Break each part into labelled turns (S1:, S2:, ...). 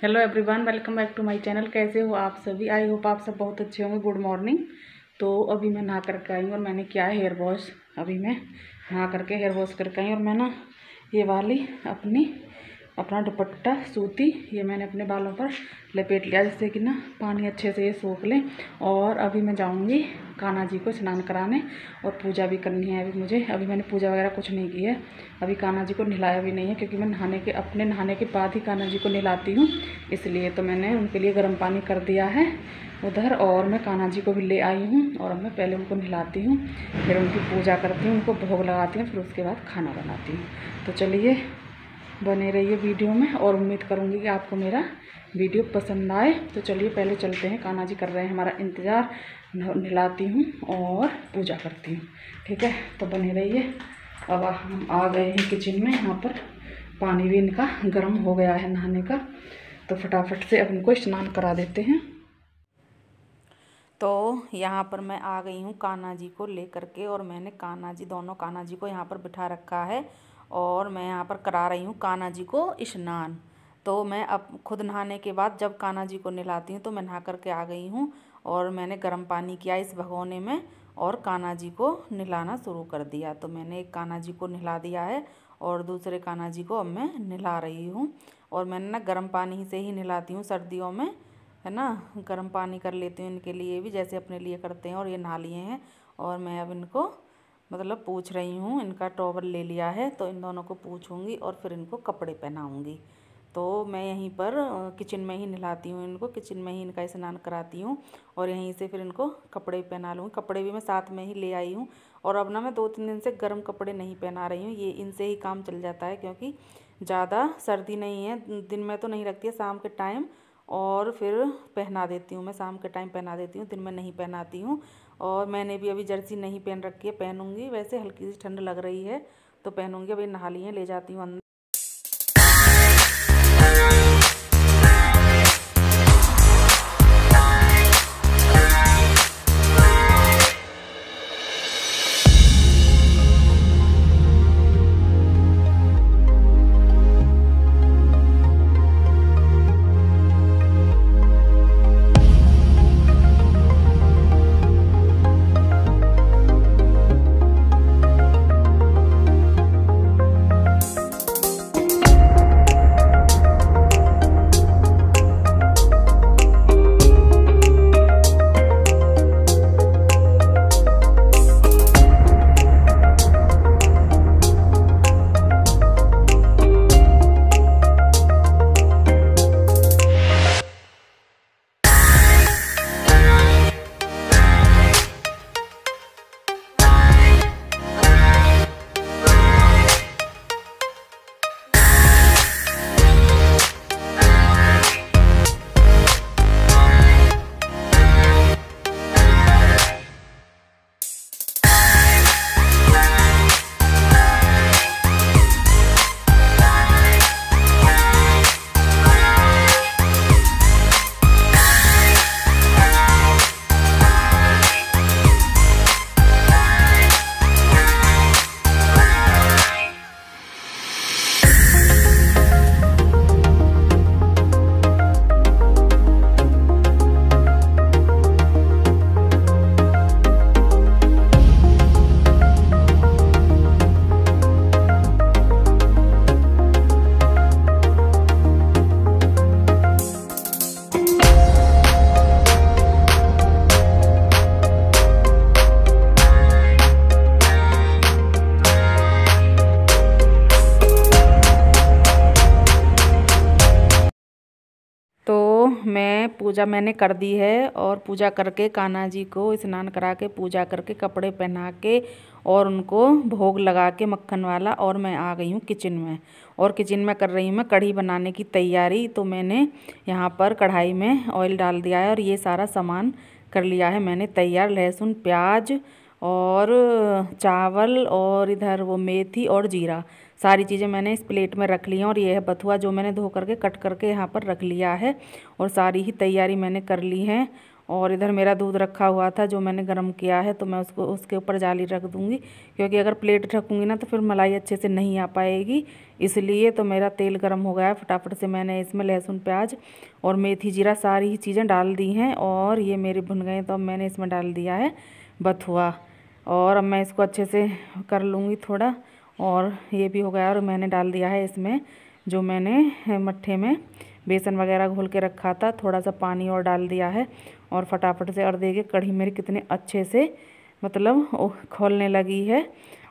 S1: Hello everyone welcome back to my channel कैसे हो आप सभी? आई होप आप सब बहुत अच्छे होंगे। गुड मॉर्निंग तो अभी मैं नहा करके आई हूँ और मैंने किया है हेयर वॉश अभी मैं नहा करके हेयर वॉश करके आई और मैं ना ये वाली अपनी अपना दुपट्टा, सूती, ये मैंने अपने बालों पर लपेट लिया, जिससे कि ना पानी अच्छे से ये सूख लें। और अभी मैं जाऊँगी कान्हा जी को स्नान कराने और पूजा भी करनी है अभी मुझे। अभी मैंने पूजा वगैरह कुछ नहीं की है। अभी कान्हा जी को नहलाया भी नहीं है, क्योंकि मैं नहाने के, अपने नहाने के बाद ही कान्हा जी को नहलाती हूँ। इसलिए तो मैंने उनके लिए गर्म पानी कर दिया है उधर, और मैं कान्हा जी को भी ले आई हूँ और मैं पहले उनको नहलाती हूँ, फिर उनकी पूजा करती हूँ, उनको भोग लगाती हूँ, फिर उसके बाद खाना बनाती हूँ। तो चलिए बने रहिए वीडियो में और उम्मीद करूँगी कि आपको मेरा वीडियो पसंद आए। तो चलिए पहले चलते हैं। कान्हा जी कर रहे हैं हमारा इंतज़ार। नहलाती हूँ और पूजा करती हूँ। ठीक है? तो बने रहिए। अब हम आ गए हैं किचन में। यहाँ पर पानी भी इनका गर्म हो गया है नहाने का। तो फटाफट से अब इनको स्नान करा देते हैं। तो यहाँ पर मैं आ गई हूँ कान्हा जी को लेकर के और मैंने कान्हा जी दोनों कान्हा जी को यहाँ पर बिठा रखा है। और मैं यहाँ पर करा रही हूँ कान्हा जी को स्नान। तो मैं अब खुद नहाने के बाद जब कान्हा जी को नहलाती हूँ तो मैं नहा करके आ गई हूँ और मैंने गर्म पानी किया इस भगोने में और कान्हा जी को नहलाना शुरू कर दिया। तो मैंने एक कान्हा जी को नहला दिया है और दूसरे कान्हा जी को अब मैं नहला रही हूँ और मैंने ना गर्म पानी से ही नहलाती हूँ सर्दियों में, है ना? गर्म पानी कर लेती हूँ इनके लिए भी, जैसे अपने लिए करते हैं और ये नहा लिए हैं और मैं अब इनको मतलब पूछ रही हूँ, इनका टॉवल ले लिया है तो इन दोनों को पूछूँगी और फिर इनको कपड़े पहनाऊँगी। तो मैं यहीं पर किचन में ही नहलाती हूँ इनको किचन में ही इनका स्नान कराती हूँ और यहीं से फिर इनको कपड़े पहना लूँगी। कपड़े भी मैं साथ में ही ले आई हूँ और अब ना मैं दो तीन दिन से गर्म कपड़े नहीं पहना रही हूँ, ये इनसे ही काम चल जाता है क्योंकि ज़्यादा सर्दी नहीं है, दिन में तो नहीं रखती है, शाम के टाइम और फिर पहना देती हूँ मैं, शाम के टाइम पहना देती हूँ, दिन में नहीं पहनाती हूँ। और मैंने भी अभी जर्सी नहीं पहन रखी है, पहनूँगी। वैसे हल्की सी ठंड लग रही है तो पहनूँगी। अभी नहा लिए, ले जाती हूँ अंदर। पूजा मैंने कर दी है और पूजा करके कान्हा जी को स्नान करा के, पूजा करके कपड़े पहना के और उनको भोग लगा के मक्खन वाला और मैं आ गई हूँ किचन में। और किचन में कर रही हूँ मैं कढ़ी बनाने की तैयारी तो मैंने यहाँ पर कढ़ाई में ऑयल डाल दिया है और ये सारा सामान कर लिया है मैंने तैयार। लहसुन, प्याज और चावल और इधर वो मेथी और जीरा। सारी चीज़ें मैंने इस प्लेट में रख ली हैं और ये है बथुआ जो मैंने धो करके, कट करके यहाँ पर रख लिया है और सारी ही तैयारी मैंने कर ली है और इधर मेरा दूध रखा हुआ था जो मैंने गर्म किया है तो मैं उसको, उसके ऊपर जाली रख दूँगी क्योंकि अगर प्लेट रखूँगी ना तो फिर मलाई अच्छे से नहीं आ पाएगी। इसलिए तो मेरा तेल गर्म हो गया है, फटाफट से मैंने इसमें लहसुन, प्याज और मेथी, जीरा सारी ही चीज़ें डाल दी हैं और ये मेरे भुन गए तो अब मैंने इसमें डाल दिया है बथुआ और अब मैं इसको अच्छे से कर लूँगी थोड़ा और ये भी हो गया और मैंने डाल दिया है इसमें जो मैंने मट्ठे में। बेसन वगैरह घोल के रखा था थोड़ा सा पानी और डाल दिया है और फटाफट से, और देखिए कढ़ी मेरी कितने अच्छे से मतलब खोलने लगी है।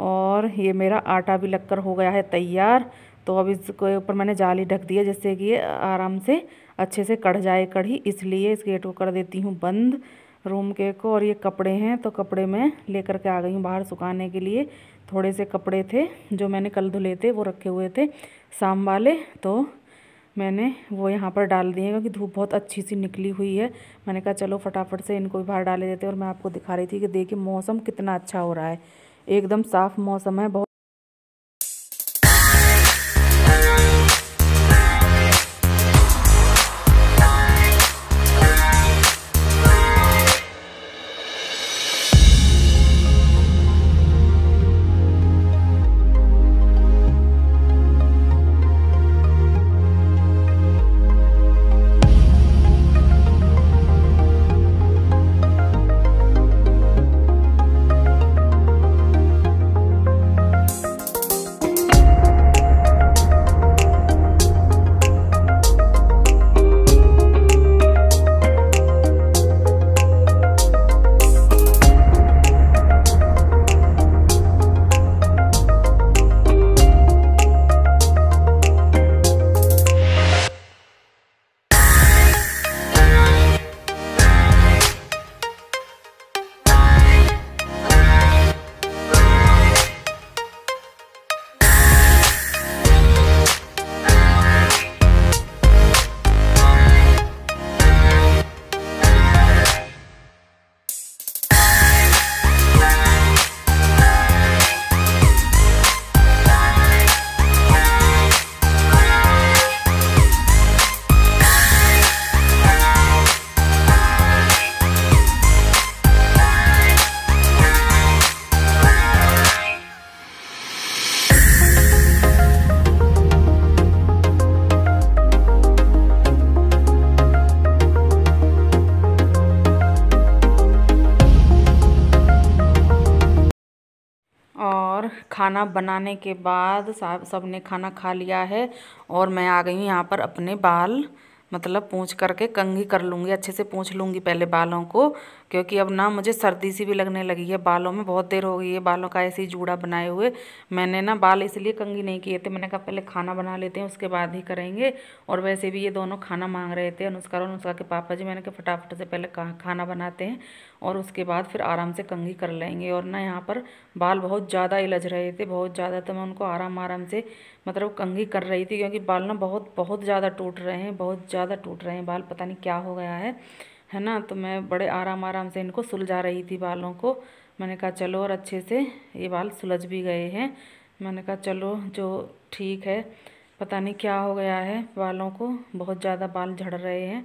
S1: और ये मेरा आटा भी लगकर हो गया है तैयार। तो अब इसके ऊपर मैंने जाली ढक दिया जिससे कि ये आराम से अच्छे से कढ़ जाए कढ़ी। इसलिए इस गेट को कर देती हूँ बंद। रूम के को और ये कपड़े हैं तो कपड़े मैं लेकर के आ गई हूँ बाहर सुखाने के लिए। थोड़े से कपड़े थे, जो मैंने कल धुले थे, वो रखे हुए थे। शाम वाले तो मैंने वो यहाँ पर डाल दिए क्योंकि धूप बहुत अच्छी सी निकली हुई है। मैंने कहा, चलो, फटाफट से इनको भी बाहर डाले देते और मैं आपको दिखा रही थी कि देखिए, मौसम कितना अच्छा हो रहा है। एकदम साफ़ मौसम है, बहुत खाना बनाने के बाद सब सबने खाना खा लिया है और मैं आ गई यहाँ पर अपने बाल मतलब पूछ करके कंघी कर लूँगी, अच्छे से पूछ लूँगी पहले बालों को। क्योंकि अब ना मुझे सर्दी सी भी लगने लगी है, बालों में बहुत देर हो गई है, बालों का ऐसे ही जूड़ा बनाए हुए। मैंने ना बाल इसलिए कंगी नहीं किए थे, मैंने कहा पहले खाना बना लेते हैं, उसके बाद ही करेंगे। और वैसे भी ये दोनों खाना मांग रहे थे, अनुष्का और अनुष्का के पापा जी, मैंने कहा फटाफट से पहले खाना बनाते हैं और उसके बाद फिर आराम से कंगी कर लेंगे। और ना यहाँ पर बाल बहुत ज़्यादा इलझ रहे थे, बहुत ज़्यादा तो मैं उनको आराम आराम से मतलब कंगी कर रही थी, क्योंकि बाल ना बहुत बहुत ज़्यादा टूट रहे हैं, बहुत ज़्यादा टूट रहे हैं, बाल पता नहीं क्या हो गया है। है ना? तो मैं बड़े आराम आराम से इनको सुलझा रही थी बालों को। मैंने कहा, चलो, और अच्छे से ये बाल सुलझ भी गए हैं। मैंने कहा, चलो, जो ठीक है। पता नहीं क्या हो गया है, बालों को बहुत ज़्यादा बाल झड़ रहे हैं।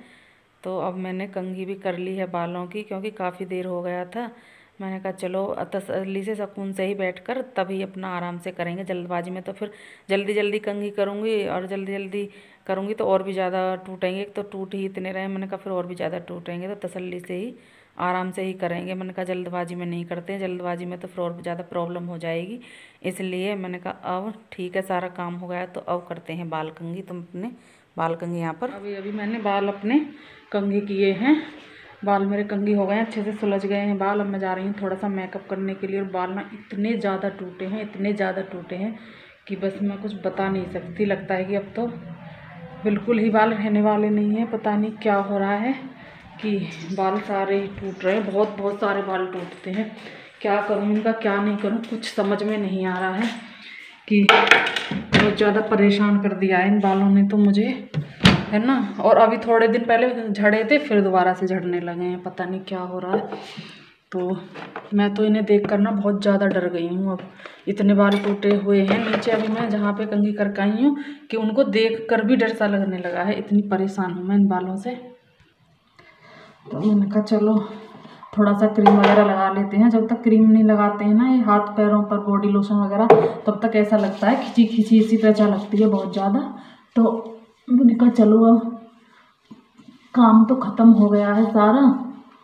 S1: तो अब मैंने कंघी भी कर ली है बालों की, क्योंकि काफ़ी देर हो गया था। मैंने कहा, चलो तसली से सुकून से ही बैठकर तभी अपना आराम से करेंगे। जल्दबाजी में तो फिर जल्दी जल्दी कंघी करूँगी और जल्दी जल्दी करूँगी तो और भी ज़्यादा टूटेंगे। तो टूट ही इतने रहे, मैंने कहा, फिर और भी ज़्यादा टूटेंगे तो तसल्ली से ही, आराम से ही करेंगे। मैंने कहा, जल्दबाजी में नहीं करते हैं, जल्दबाजी में तो फिर और ज़्यादा प्रॉब्लम हो जाएगी। इसलिए मैंने कहा, अब ठीक है, सारा काम हो गया तो अब करते हैं बाल कंघी। तुम अपने बाल कंघी यहाँ पर अभी अभी मैंने बाल अपने कंघी किए हैं। बाल मेरे कंगी हो गए हैं, अच्छे से सुलझ गए हैं बाल। अब मैं जा रही हूँ थोड़ा सा मेकअप करने के लिए और बाल ना इतने ज़्यादा टूटे हैं, इतने ज़्यादा टूटे हैं कि बस मैं कुछ बता नहीं सकती। लगता है कि अब तो बिल्कुल ही बाल रहने वाले नहीं हैं। पता नहीं क्या हो रहा है कि बाल सारे ही टूट रहे हैं, बहुत बहुत सारे बाल टूटते हैं। क्या करूँ इनका, क्या नहीं करूँ? कुछ समझ में नहीं आ रहा है कि बहुत ज़्यादा परेशान कर दिया है इन बालों ने तो मुझे। है ना? और अभी थोड़े दिन पहले झड़े थे, फिर दोबारा से झड़ने लगे हैं। पता नहीं क्या हो रहा है। तो मैं तो इन्हें देख कर ना बहुत ज़्यादा डर गई हूँ अब। इतने बाल टूटे हुए हैं नीचे अभी मैं जहाँ पे कंगी करके आई हूँ, कि उनको देख कर भी डर सा लगने लगा है। इतनी परेशान हूँ मैं इन बालों से। तो मैंने कहा, चलो थोड़ा सा क्रीम वगैरह लगा लेते हैं। जब तक क्रीम नहीं लगाते हैं ना ये हाथ, पैरों पर बॉडी लोशन वगैरह, तब तक ऐसा लगता है खिंची खिंची इसी त्वचा लगती है बहुत ज़्यादा। तो मैंने कहा चलो अब काम तो ख़त्म हो गया है सारा।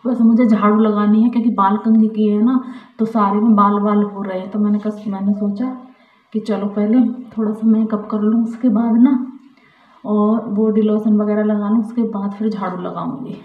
S1: बस मुझे झाड़ू लगानी है, क्योंकि बाल कंघी किए है ना तो सारे में बाल बाल हो रहे हैं। तो मैंने कहा, मैंने सोचा कि चलो पहले थोड़ा सा मेकअप कर लूँ उसके बाद ना, और बॉडी लोशन वगैरह लगा लूँ, उसके बाद फिर झाड़ू लगाऊँगी।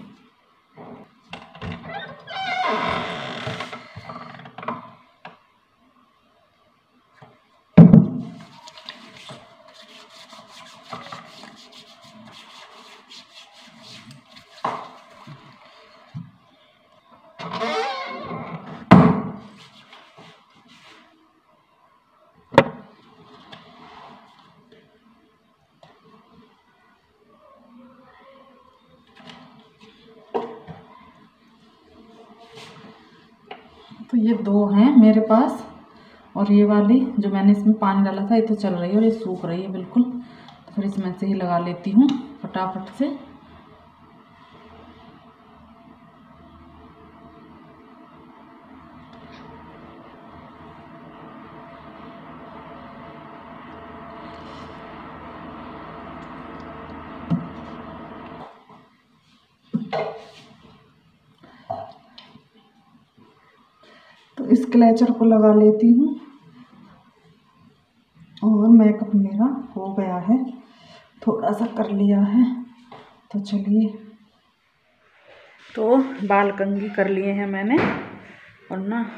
S1: तो ये दो हैं मेरे पास और ये वाली जो मैंने इसमें पानी डाला था, ये तो चल रही है और ये सूख रही है बिल्कुल। तो फिर इसमें से ही लगा लेती हूँ फटाफट से। इस क्लेचर को लगा लेती हूँ। और मेकअप मेरा हो गया है। थोड़ा सा कर लिया है। तो चलिए। तो बाल कंगी कर लिए हैं मैंने। और ना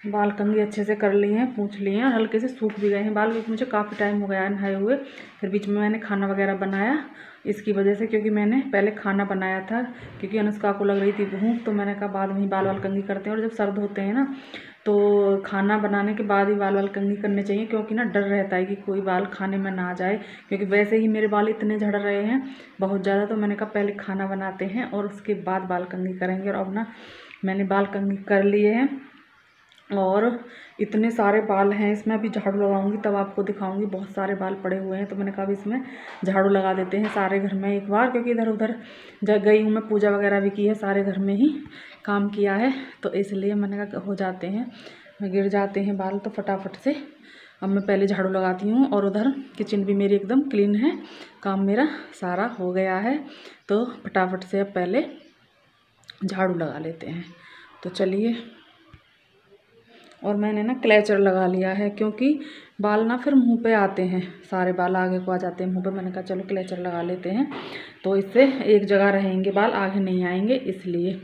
S1: बाल कंगी अच्छे से कर लिए हैं, पूछ लिए हैं और हल्के से सूख भी गए हैं। बाल क्योंकि मुझे काफ़ी टाइम हो गया है नहाए हुए। फिर बीच में मैंने खाना वगैरह बनाया। इसकी वजह से क्योंकि मैंने पहले खाना बनाया था, क्योंकि अनुष्का को लग रही थी भूख तो मैंने कहा बाद में ही बाल वाल कंगी करते हैं। और जब सर्द होते हैं ना तो खाना बनाने के बाद ही बाल वाल कंगी करने चाहिए, क्योंकि ना डर रहता है कि कोई बाल खाने में ना जाए। क्योंकि वैसे ही मेरे बाल इतने झड़ रहे हैं, बहुत ज़्यादा तो मैंने कहा पहले खाना बनाते हैं और उसके बाद बाल कंगी करेंगे। और अब ना मैंने बाल कंगी कर लिए हैं। और इतने सारे बाल हैं, इसमें अभी झाड़ू लगाऊँगी, तब आपको दिखाऊँगी, बहुत सारे बाल पड़े हुए हैं तो मैंने कहा इसमें झाड़ू लगा देते हैं सारे घर में एक बार, क्योंकि इधर उधर जब गई हूँ मैं, पूजा वगैरह भी की है, सारे घर में ही काम किया है तो इसलिए मैंने कहा हो जाते हैं गिर जाते हैं बाल तो फटाफट से अब मैं पहले झाड़ू लगाती हूँ, और उधर किचन भी मेरी एकदम क्लीन है, काम मेरा सारा हो गया है तो फटाफट से अब पहले झाड़ू लगा लेते हैं तो चलिए और मैंने ना क्लेचर लगा लिया है क्योंकि बाल ना फिर मुँह पे आते हैं। सारे बाल आगे को आ जाते हैं मुँह पे। मैंने कहा, चलो क्लेचर लगा लेते हैं। तो इससे एक जगह रहेंगे बाल, आगे नहीं आएँगे, इसलिए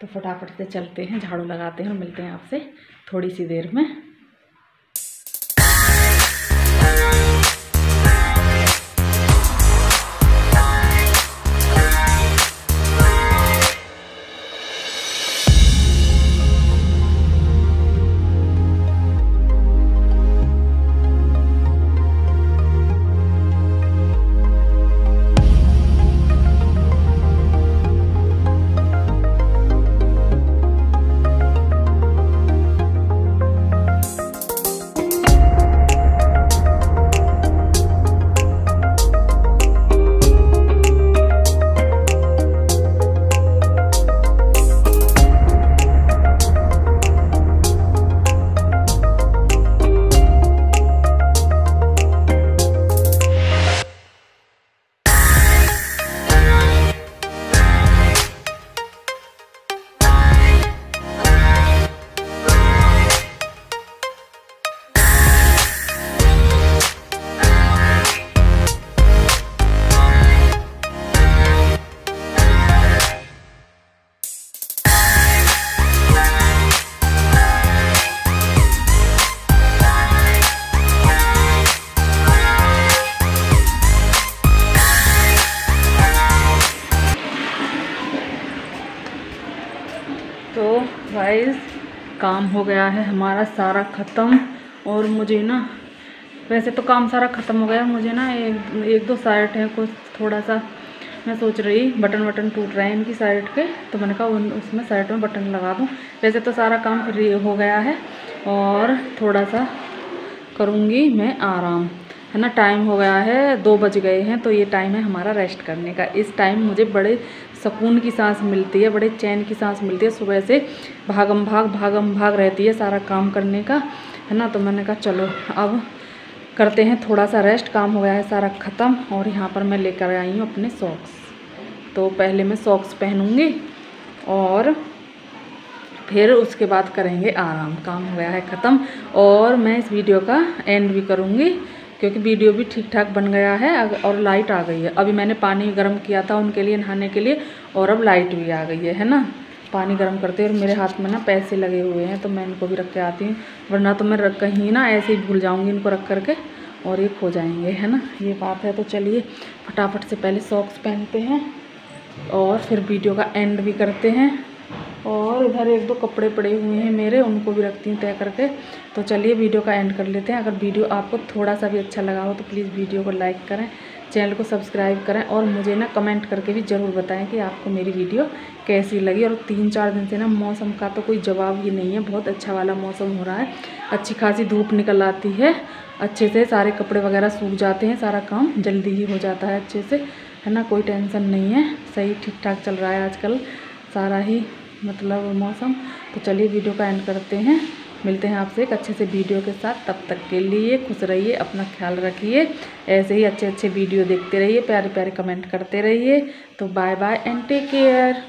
S1: तो फटाफट से चलते हैं, झाड़ू लगाते हैं और मिलते हैं आपसे थोड़ी सी देर में। गाइस काम हो गया है हमारा सारा ख़त्म। और मुझे ना वैसे तो काम सारा ख़त्म हो गया मुझे ना एक, एक दो साइड है कुछ थोड़ा सा मैं सोच रही बटन वटन टूट रहे हैं इनकी साइड के तो मैंने कहा उन उसमें साइड में बटन लगा दूँ। वैसे तो सारा काम फ्री हो गया है और थोड़ा सा करूँगी मैं आराम। है ना टाइम हो गया है दो बज गए हैं तो ये टाइम है हमारा रेस्ट करने का। इस टाइम मुझे बड़े सुकून की सांस मिलती है, बड़े चैन की सांस मिलती है। सुबह से भागम भाग भागम भाग रहती है सारा काम करने का, है ना? तो मैंने कहा, चलो, अब करते हैं थोड़ा सा रेस्ट काम हो गया है सारा ख़त्म और यहाँ पर मैं लेकर आई हूँ अपने सॉक्स तो पहले मैं सॉक्स पहनूँगी और फिर उसके बाद करेंगे आराम। काम हो गया है ख़त्म और मैं इस वीडियो का एंड भी करूँगी। क्योंकि वीडियो भी ठीक ठाक बन गया है और लाइट आ गई है। अभी मैंने पानी गर्म किया था उनके लिए नहाने के लिए और अब लाइट भी आ गई है है ना? पानी गर्म करते और मेरे हाथ में ना पैसे लगे हुए हैं तो मैं इनको भी रख के आती हूँ। वरना तो मैं रख कहीं ना ऐसे ही भूल जाऊँगी इनको रख करके और ये खो जाएँगे, है ना? ये बात है तो चलिए फटाफट से पहले सॉक्स पहनते हैं और फिर वीडियो का एंड भी करते हैं। और इधर एक दो कपड़े पड़े हुए हैं मेरे, उनको भी रखती हूँ तय करके। तो चलिए वीडियो का एंड कर लेते हैं। अगर वीडियो आपको थोड़ा सा भी अच्छा लगा हो तो प्लीज़ वीडियो को लाइक करें चैनल को सब्सक्राइब करें और मुझे ना कमेंट करके भी ज़रूर बताएँ कि आपको मेरी वीडियो कैसी लगी। और तीन चार दिन से ना मौसम का तो कोई जवाब ही नहीं है। बहुत अच्छा वाला मौसम हो रहा है। अच्छी खासी धूप निकल आती है। अच्छे से सारे कपड़े वगैरह सूख जाते हैं, सारा काम जल्दी ही हो जाता है अच्छे से। है ना? कोई टेंशन नहीं है। सही ठीक ठाक चल रहा है आजकल। सारा ही मतलब मौसम। तो चलिए वीडियो का एंड करते हैं। मिलते हैं आपसे एक अच्छे से वीडियो के साथ। तब तक के लिए खुश रहिए, अपना ख्याल रखिए। ऐसे ही अच्छे अच्छे वीडियो देखते रहिए प्यारे प्यारे कमेंट करते रहिए। तो bye bye and take care